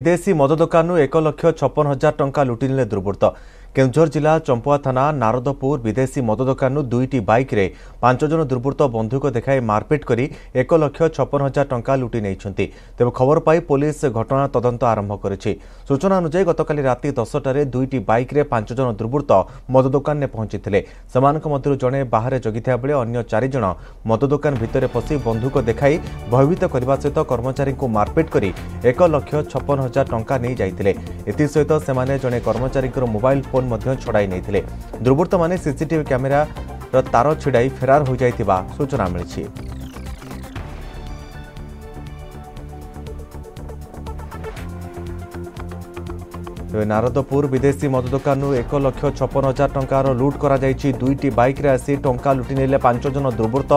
ବିଦେଶୀ ମଦ ଦୋକାନରୁ ଏକ ଲକ୍ଷ ଛପନ ହଜାର ଟଙ୍କା ଲୁଟି ନେଲେ ଦୁର୍ବୃତ୍ତ। କେନ୍ଦୁଝର ଜିଲ୍ଲା ଚମ୍ପୁଆ ଥାନା ନାରଦପୁର ବିଦେଶୀ ମଦ ଦୋକାନରୁ ଦୁଇଟି ବାଇକ୍ରେ ପାଞ୍ଚ ଜଣ ଦୁର୍ବୃତ୍ତ ବନ୍ଧୁକ ଦେଖାଇ ମାରପିଟ୍ କରି ଏକ ଲକ୍ଷ ଛପନ ହଜାର ଟଙ୍କା ଲୁଟି ନେଇଛନ୍ତି। ତେବେ ଖବର ପାଇ ପୋଲିସ ଘଟଣା ତଦନ୍ତ ଆରମ୍ଭ କରିଛି। ସୂଚନା ଅନୁଯାୟୀ ଗତକାଲି ରାତି ଦଶଟାରେ ଦୁଇଟି ବାଇକ୍ରେ ପାଞ୍ଚ ଜଣ ଦୁର୍ବୃତ୍ତ ମଦ ଦୋକାନରେ ପହଞ୍ଚିଥିଲେ। ସେମାନଙ୍କ ମଧ୍ୟରୁ ଜଣେ ବାହାରେ ଜଗିଥିବା ବେଳେ ଅନ୍ୟ ଚାରି ଜଣ ମଦ ଦୋକାନ ଭିତରେ ପଶି ବନ୍ଧୁକ ଦେଖାଇ ଭୟଭୀତ କରିବା ସହିତ କର୍ମଚାରୀଙ୍କୁ ମାରପିଟ୍ କରି ଏକ ଲକ୍ଷ ଛପନ ହଜାର ଟଙ୍କା ନେଇ ଯାଇଥିଲେ ଏଥିସହିତ ସେମାନେ ଜଣେ କର୍ମଚାରୀଙ୍କର ମୋବାଇଲ ଫୋନ୍ ମଧ୍ୟ ଛଡ଼ାଇ ନେଇଥିଲେ। ଦୁର୍ବୃତ୍ତମାନେ ସିସିଟିଭି କ୍ୟାମେରାର ତାର ଛିଡ଼ାଇ ଫେରାର ହୋଇଯାଇଥିବା ସୂଚନା ମିଳିଛି। ନାରଦପୁର ବିଦେଶୀ ମଦ ଦୋକାନରୁ ଏକ ଲକ୍ଷ ଛପନ ହଜାର ଟଙ୍କାର ଲୁଟ୍ କରାଯାଇଛି। ଦୁଇଟି ବାଇକ୍ରେ ଆସି ଟଙ୍କା ଲୁଟି ନେଲେ ପାଞ୍ଚ ଜଣ ଦୁର୍ବୃତ୍ତ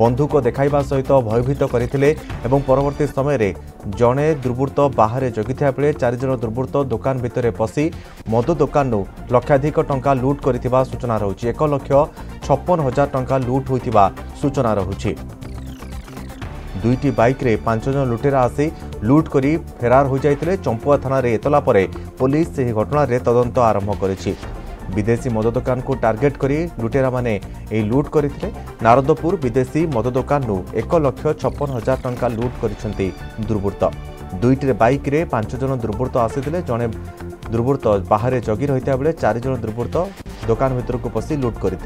ବନ୍ଧୁକ ଦେଖାଇବା ସହିତ ଭୟଭୀତ କରିଥିଲେ ଏବଂ ପରବର୍ତ୍ତୀ ସମୟରେ ଜଣେ ଦୁର୍ବୃତ୍ତ ବାହାରେ ଜଗିଥିବା ବେଳେ ଚାରିଜଣ ଦୁର୍ବୃତ୍ତ ଦୋକାନ ଭିତରେ ପଶି ମଦ ଦୋକାନରୁ ଲକ୍ଷାଧିକ ଟଙ୍କା ଲୁଟ୍ କରିଥିବା ସୂଚନା ରହୁଛି। ଏକ ଲକ୍ଷ ଛପନ ହଜାର ଟଙ୍କା ଲୁଟ୍ ହୋଇଥିବା ସୂଚନା ରହୁଛି। ଦୁଇଟି ବାଇକ୍ରେ ପାଞ୍ଚ ଜଣ ଲୁଟେରା ଆସି লুট করে, ফেরার হয়ে যাই চম্পুয়া থানার এতলা পরে পুলিশ সেই ঘটনার তদন্ত আরম্ভ করেছে বিদেশি মদ দোকান টার্গেট করে লুটেরা মানে এই লুট করে নারদপুর বিদেশি মদ দোকান এক লক্ষ ছপন হাজার টঙ্কা লুট করেছেন দুর্বৃত্ত দুইটি বাইকরে পাঁচ জন দুর্বৃত্ত আসলে জনে দুর্বৃত্ত বাহারে জগি রয়েছে বেড়ে চারিজন দুর্বৃত্ত দোকান ভিতরক পশি লুট করে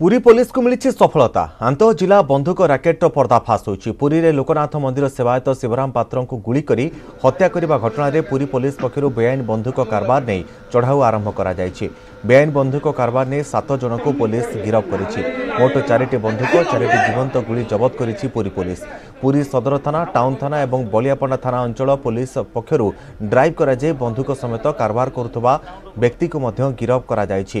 পুরী পুলিশকু মিছে সফলতা আন্তঃ জেলা বন্ধুক রাকেটর পর্দাফাশ হয়েছে পুরীরে লোকনাথ মন্দির সেবায়ত শিবরাম পাত্রক গুড়ি করে হত্যা করা ঘটনায় পুরী পুলিশ পক্ষ বেআইন বন্ধুক কারবার নিয়ে চড়াও আরম্ভ করা যাইছে বেআইন বন্ধুক কারবার নিয়ে সাত জনক পুলিশ গিরফ করেছে মোট চারিটি বন্ধুক চারিটি জীবন্ত গুড়ি জবত করেছে পুরী পুলিশ পুরী সদর থানা টাউন থানা এবং বলিয়াপণ্ডা থানা অঞ্চল পুলিশ পক্ষ ড্রাইভ করা বন্ধুক সমেত কারবার করুবা ব্যক্তিকে গিরফ করা যাইছে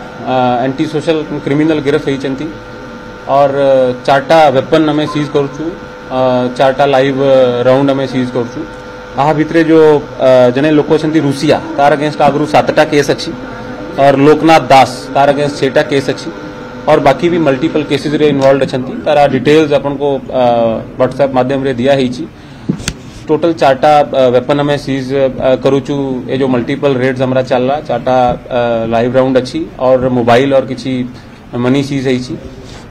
एंटी सोशल क्रिमिनल गिरफ्त होती और चार्टा वेपन आम सीज करुचु। चार्टा लाइव राउंड आम सीज आहा भितरे जो जने लोक अछंती रुसिया, तार अगेंस्ट आगरू सातटा केस अच्छी। और लोकनाथ दास, तार अगेंस्ट छेटा केस अच्छी। और बाकी भी मल्टीपल केसेस रे इन्वॉल्व अछंती तारा डिटेल्स आपको व्हाट्सएप माध्यम दिया है टोटल चार्टा वेपन हमें सीज करूचु, ये जो मल्टीपल रेड्स हमारा चल रहा चार्टा लाइव राउंड अच्छी, और मोबाइल और किसी मनी सीज है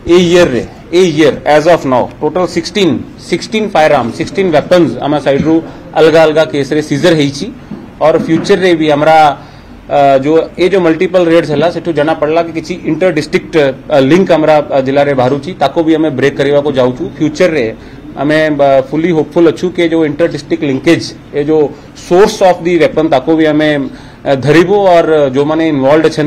ए ईयर रे a year as of now total 16 16 firearm 16 weapons आम साइड रु अलगा अलगा केस रे सीजर है और फ्यूचर रे भी हमारा जो, ये जो मल्टीपल रेड्स है सेठू जना पड़ला कि किसी इंटर डिस्ट्रिक्ट लिंक हमारा ज़िले रे बाहर ताको भी हमें ब्रेक करने को जाऊँ फ्यूचर रे अमे फुली होपफुल अच्छू के जो इंटर डिस्ट्रिक्ट लिंकेज ए जो सोर्स ऑफ़ दि वेपन ताको भी अमे धरीबो और जो मैंने इनवल्व अच्छा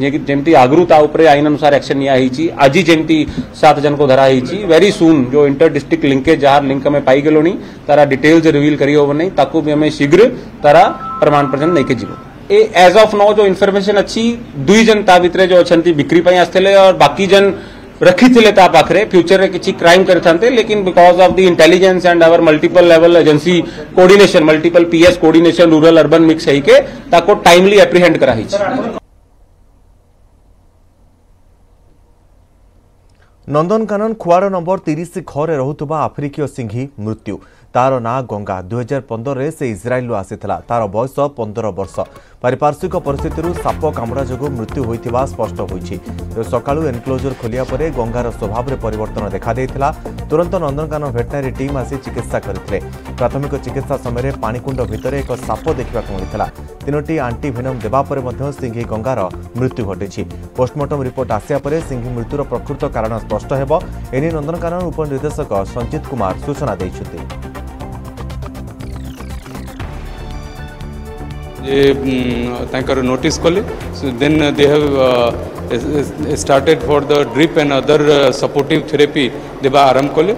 जमी आग्रुता आईन अनुसार एक्शन निहित आज जमी सात जन को धराई वेरी सुन जो इंटर डिस्ट्रिक्ट लिंकेज जहाँ लिंक अमे पाईलु तारा डिटेल्स रिविल करहबना ताको शीघ्र तारा प्रमाण पर्यटन नहीं जीव। ए एज ऑफ़ नो जो इनफर्मेसन अच्छी, दुई जन ता भितर जो अच्छा बिक्री आसते और बाकी जन जन रखिथिले ता पाखरे फ्यूचर रे किछि क्राइम करथांते लेकिन because of the intelligence and our multiple level agency coordination multiple PS coordination rural urban mix है के ताको टाइमली एप्रिहेंड करा हिच ନନ୍ଦନକାନନ ଖୁଆଡ଼ ନମ୍ବର ତିରିଶ ଘରେ ରହୁଥିବା ଆଫ୍ରିକୀୟ ସିଂହୀ ମୃତ୍ୟୁ ତାର ନାଁ ଗଙ୍ଗା ଦୁଇହଜାର ପନ୍ଦରରେ ସେ ଇସ୍ରାଏଲରୁ ଆସିଥିଲା ତାର ବୟସ ପନ୍ଦର ବର୍ଷ ପାରିପାର୍ଶ୍ୱିକ ପରିସ୍ଥିତିରୁ ସାପ କାମୁଡ଼ା ଯୋଗୁଁ ମୃତ୍ୟୁ ହୋଇଥିବା ସ୍ପଷ୍ଟ ହୋଇଛି। ସକାଳୁ ଏନକ୍ଲୋଜର ଖୋଲିବା ପରେ ଗଙ୍ଗାର ସ୍ୱଭାବରେ ପରିବର୍ତ୍ତନ ଦେଖାଦେଇଥିଲା। ତୁରନ୍ତ ନନ୍ଦନକାନନ ଭେଟନାରୀ ଟିମ୍ ଆସି ଚିକିତ୍ସା କରିଥିଲେ। ପ୍ରାଥମିକ ଚିକିତ୍ସା ସମୟରେ ପାଣିକୁଣ୍ଡ ଭିତରେ ଏକ ସାପ ଦେଖିବାକୁ ମିଳିଥିଲା। ତିନୋଟି ଆଣ୍ଟିଭେନମ୍ ଦେବା ପରେ ମଧ୍ୟ ସିଂହୀ ଗଙ୍ଗାର ମୃତ୍ୟୁ ଘଟିଛି। ପୋଷ୍ଟମର୍ଟମ ରିପୋର୍ଟ ଆସିବା ପରେ ସିଂହୀ ମୃତ୍ୟୁର ପ୍ରକୃତ କାରଣ ସ୍ପଷ୍ଟ ହେବ। ଏନେଇ ନନ୍ଦନକାନନ ଉପନିର୍ଦ୍ଦେଶକ ସଞ୍ଜିତ କୁମାର ସୂଚନା ଦେଇଛନ୍ତି। ଯେ ତାଙ୍କର ନୋଟିସ୍ କଲେ then they have started for the drip and other uh, supportive therapy ଦେବା ଆରମ୍ଭ କଲେ।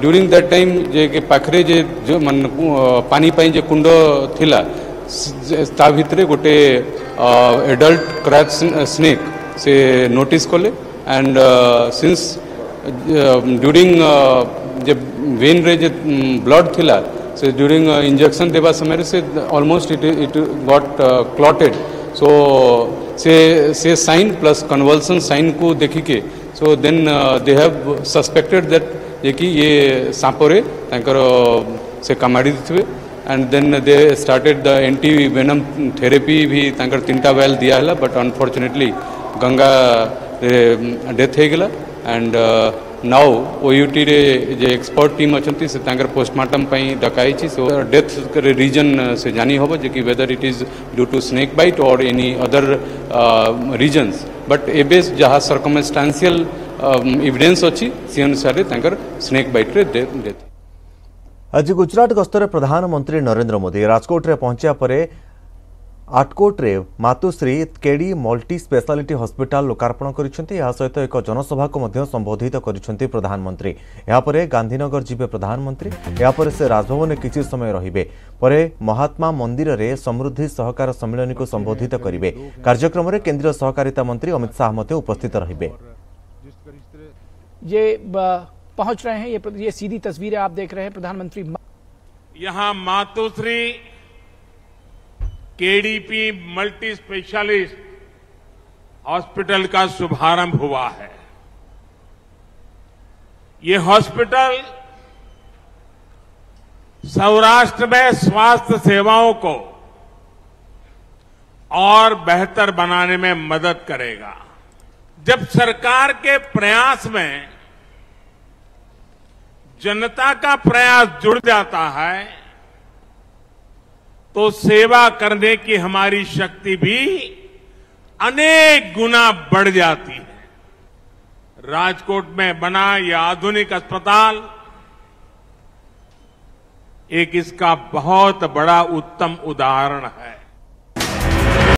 ଡ୍ୟୁରିଂ ଦ୍ୟାଟ୍ ଟାଇମ୍ ଯେ କି ପାଖରେ ଯେ ଯେଉଁ ମାନେ ପାଣି ପାଇଁ ଯେ କୁଣ୍ଡ ଥିଲା ତା ଭିତରେ ଗୋଟେ ଏଡଲ୍ଟ କ୍ରାକ୍ ସ୍ନେକ୍ ସେ ନୋଟିସ୍ କଲେ। ଆଣ୍ଡ ସିନ୍ସ ଡ୍ୟୁରିଂ ଯେ ଭେନ୍ରେ ଯେ ବ୍ଲଡ୍ ଥିଲା से ड्यूरींग इंजेक्शन देवा समय से almost it it got clotted so से से सैन प्लस कनवलसन सैन को देखिके सो दे हाव सस्पेक्टेड दैट ये कि ये सांपरे से कमाड़ी दे and then they started the anti venom therapy भी तीन टा वेल दिया बट अनफर्चुनेटली गंगा डेथ हो एंड नाउ ओयूटी रे जे एक्सपर्ट टीम अच्छा से पोस्टमार्टम पई सो डेथ रीजन से जानी हम जे कि whether it is due to snake bite और any other reasons but a जहा सर्कमस्टांशियल इविडेन्स अच्छी से अनुसार स्नेक बाइट डेथ आज गुजरात गस्तर प्रधानमंत्री नरेंद्र मोदी राजकोट रे पहुँचा परे ଆଟକୋଟରେ Matushri KD multi speciality hospital ଲୋକାର୍ପଣ କରିଛନ୍ତି ଏହା ସହିତ ଏକ ଜନସଭାକୁ ମଧ୍ୟ ସମ୍ବୋଧିତ କରିଛନ୍ତି ପ୍ରଧାନମନ୍ତ୍ରୀ ଏହାପରେ ଗାନ୍ଧୀନଗର ଯିବେ ପ୍ରଧାନମନ୍ତ୍ରୀ ଏହାପରେ ସେ ରାଜଭବନରେ କିଛି ସମୟ ରହିବେ ପରେ ମହାତ୍ମା ମନ୍ଦିରରେ ସମୃଦ୍ଧି ସହକାର ସମ୍ମିଳନୀକୁ ସମ୍ବୋଧିତ କରିବେ କାର୍ଯ୍ୟକ୍ରମରେ କେନ୍ଦ୍ରୀୟ ସହକାରିତା ମନ୍ତ୍ରୀ ଅମିତ ଶାହା ମଧ୍ୟ ଉପସ୍ଥିତ ରହିବେ पहुंच रहे हैं ये ये सीधी तस्वीरें आप देख रहे हैं प्रधानमंत्री यहां Matoshree KDP multi specialist hospital का शुभारंभ हुआ है। ये हॉस्पिटल सौराष्ट्र में स्वास्थ्य सेवाओं को और बेहतर बनाने में मदद करेगा। जब सरकार के प्रयास में जनता का प्रयास जुड़ जाता है तो सेवा करने की हमारी शक्ति भी अनेक गुना बढ़ जाती है। राजकोट में बना यह आधुनिक अस्पताल, एक इसका बहुत बड़ा उत्तम उदाहरण है।